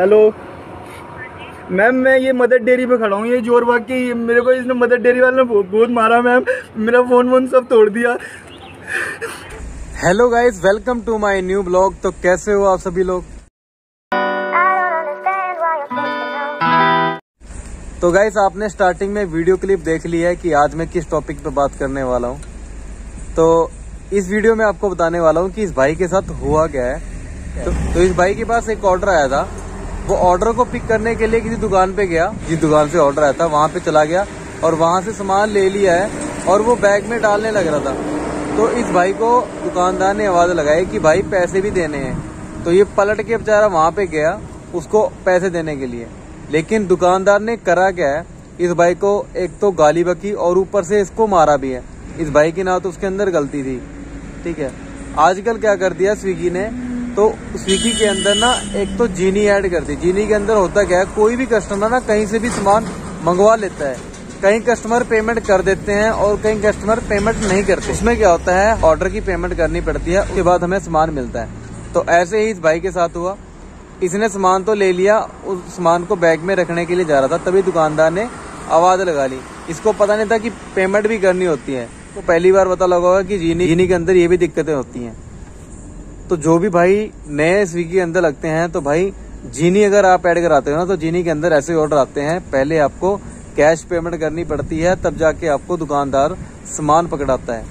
Hello ma'am मैं ये mother dairy पे खड़ा हूँ ये ज़ोर बाग की मेरे को इसने मदर डेयरी वाले ने बहुत मारा मैम मेरा फ़ोन वोन सब तोड़ दिया। Hello guys welcome to my new blog तो कैसे हो आप सभी लोग? तो गाइस आपने स्टार्टिंग में वीडियो क्लिप देख ली है कि आज मैं किस टॉपिक पे बात करने वाला हूँ। तो इस वीडियो में आपको बताने वाला हूँ कि इस भाई के साथ हुआ क्या है। तो, तो इस भाई के पास एक ऑर्डर आया था। वो ऑर्डर को पिक करने के लिए किसी दुकान पे गया, जिस दुकान से ऑर्डर आया था, वहाँ पे चला गया और वहाँ से सामान ले लिया है और वो बैग में डालने लग रहा था। तो इस भाई को दुकानदार ने आवाज़ लगाई कि भाई पैसे भी देने हैं। तो ये पलट के बेचारा वहाँ पे गया उसको पैसे देने के लिए। लेकिन दुकानदार ने करा क्या है? इस भाई को एक तो गाली बकी और ऊपर से इसको मारा भी है। इस भाई की ना तो उसके अंदर गलती थी। ठीक है। आजकल क्या कर दिया? स्विगी ने तो स्विगी के अंदर ना एक तो जीनी ऐड कर दी जीनी के अंदर होता क्या है, कोई भी कस्टमर ना कहीं से भी सामान मंगवा लेता है। कई कस्टमर पेमेंट कर देते हैं और कई कस्टमर पेमेंट नहीं करते। उसमें क्या होता है ऑर्डर की पेमेंट करनी पड़ती है, उसके बाद हमें सामान मिलता है। तो ऐसे ही इस भाई के साथ हुआ। इसने सामान तो ले लिया, उस सामान को बैग में रखने के लिए जा रहा था, तभी दुकानदार ने आवाज़ लगा ली। इसको पता नहीं था कि पेमेंट भी करनी होती है। तो पहली बार पता लगा होगा कि जीनी जीनी के अंदर ये भी दिक्कतें होती हैं। तो जो भी भाई नए स्विगी के अंदर लगते हैं तो भाई जीनी अगर आप ऐड कराते हो ना तो जीनी के अंदर ऐसे ऑर्डर आते हैं। पहले आपको कैश पेमेंट करनी पड़ती है, तब जाके आपको दुकानदार सामान पकड़ाता है।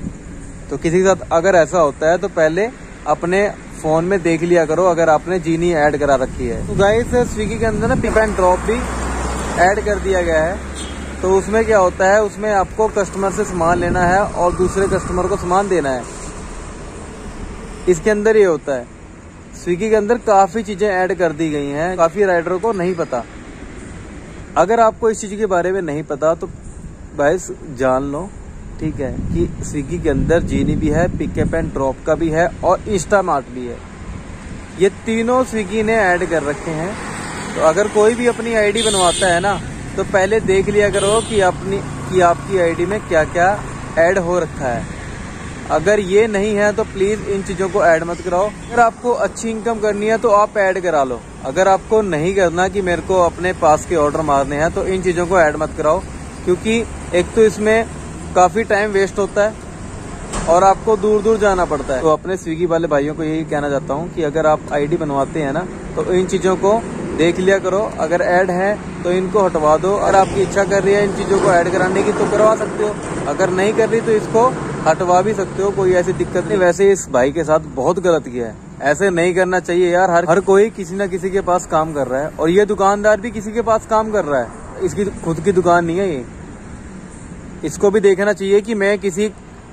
तो किसी के साथ अगर ऐसा होता है तो पहले अपने फ़ोन में देख लिया करो, अगर आपने जीनी ऐड करा रखी है। तो गाइस स्विगी के अंदर ना पिक एंड ड्रॉप भी ऐड कर दिया गया है। तो उसमें क्या होता है, उसमें आपको कस्टमर से सामान लेना है और दूसरे कस्टमर को सामान देना है। इसके अंदर ये होता है। स्विगी के अंदर काफ़ी चीज़ें ऐड कर दी गई हैं, काफ़ी राइडरों को नहीं पता। अगर आपको इस चीज़ के बारे में नहीं पता तो भाई जान लो, ठीक है, कि स्विगी के अंदर जीनी भी है पिकअप एंड ड्रॉप का भी है और इंस्टा मार्ट भी है। ये तीनों स्विगी ने ऐड कर रखे हैं। तो अगर कोई भी अपनी आईडी बनवाता है ना तो पहले देख लिया करो कि अपनी, कि आपकी आईडी में क्या क्या ऐड हो रखा है। अगर ये नहीं है तो प्लीज़ इन चीज़ों को ऐड मत कराओ। अगर आपको अच्छी इनकम करनी है तो आप ऐड करा लो। अगर आपको नहीं करना कि मेरे को अपने पास के ऑर्डर मारने हैं तो इन चीज़ों को ऐड मत कराओ। क्योंकि एक तो इसमें काफ़ी टाइम वेस्ट होता है और आपको दूर दूर जाना पड़ता है। तो अपने स्विगी वाले भाइयों को यही कहना चाहता हूँ कि अगर आप आईडी बनवाते हैं ना तो इन चीज़ों को देख लिया करो। अगर ऐड है तो इनको हटवा दो। अगर आपकी इच्छा कर रही है इन चीज़ों को ऐड कराने की तो करवा सकते हो। अगर नहीं कर रही तो इसको हटवा भी सकते हो, कोई ऐसी दिक्कत नहीं। वैसे इस भाई के साथ बहुत गलत किया है। ऐसे नहीं करना चाहिए यार, हर हर कोई किसी न किसी के पास काम कर रहा है। और ये दुकानदार भी किसी के पास काम कर रहा है। इसकी खुद की दुकान नहीं है ये। इसको भी देखना चाहिए कि मैं किसी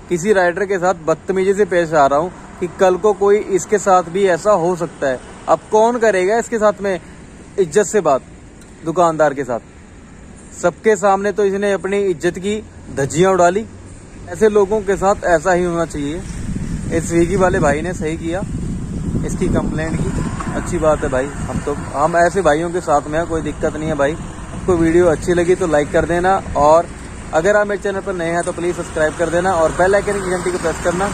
किसी राइडर के साथ बदतमीजी से पेश आ रहा हूँ कि कल को कोई इसके साथ भी ऐसा हो सकता है। अब कौन करेगा इसके साथ में इज़्ज़त से बात? दुकानदार के साथ। सबके सामने तो इसने अपनी इज़्ज़त की धज्जियाँ उड़ा ली। ऐसे लोगों के साथ ऐसा ही होना चाहिए। इस स्विगी वाले भाई ने सही किया। इसकी कंप्लेंट की। अच्छी बात है भाई। हम तो हम ऐसे भाइयों के साथ में कोई दिक्कत नहीं है भाई। आपको वीडियो अच्छी लगी तो लाइक कर देना और अगर आप मेरे चैनल पर नए हैं तो प्लीज़ सब्सक्राइब कर देना और बेल आइकन की घंटी को प्रेस करना।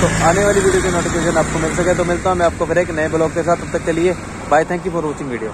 तो आने वाली वीडियो की नोटिफिकेशन आपको मिल सके। तो मिलता हूँ मैं आपको फिर एक नए ब्लॉग के साथ। तब तक के लिए bye thank you for watching video